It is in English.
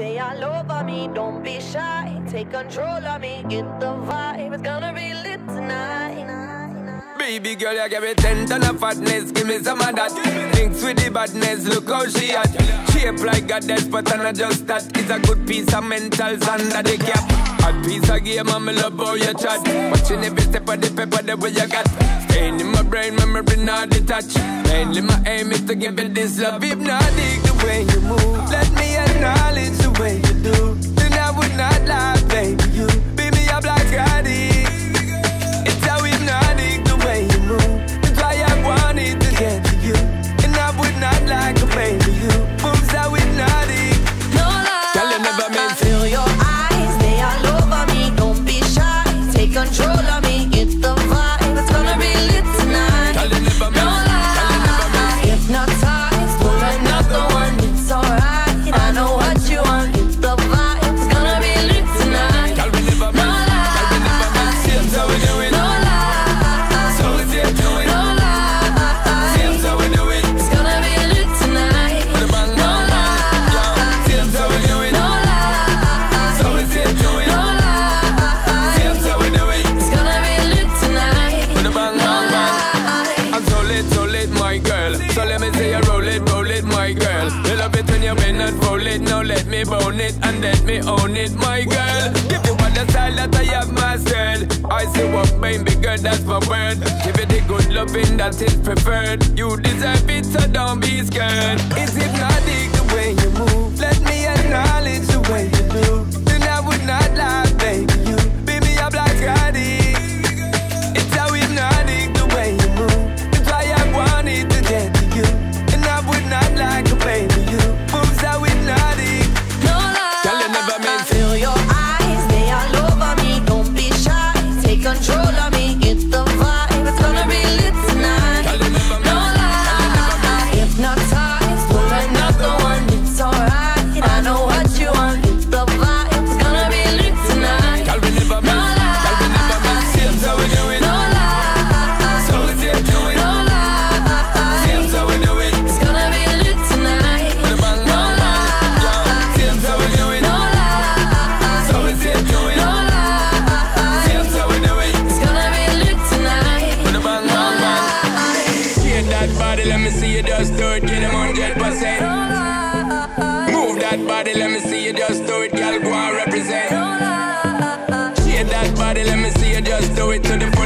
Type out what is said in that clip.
Say all over me, don't be shy. Take control of me, get the vibe. It's gonna be lit tonight. Baby girl, you give me ten ton of fatness, give me some of that. Links with the badness, look how she at. Shape like a death, but I'm not just that. It's a good piece of mental. under the cap. Hot piece of game, I'm love how you chat Watching every step of the paper, the way you got Pain in my brain, memory not detached Mainly my aim is to give you this love If not dig the way you move, let me acknowledge me bone it and let me own it, my girl. Give you all the style that I have myself. I say what baby girl, that's my word. Give you the good loving that is preferred. You deserve it, so don't be that body, let me see you just do it, girl. Go and represent. Shake that body, let me see you just do it to the.